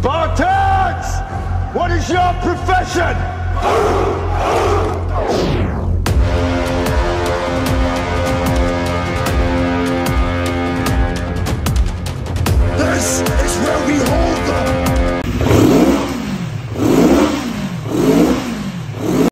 Spartans! What is your profession?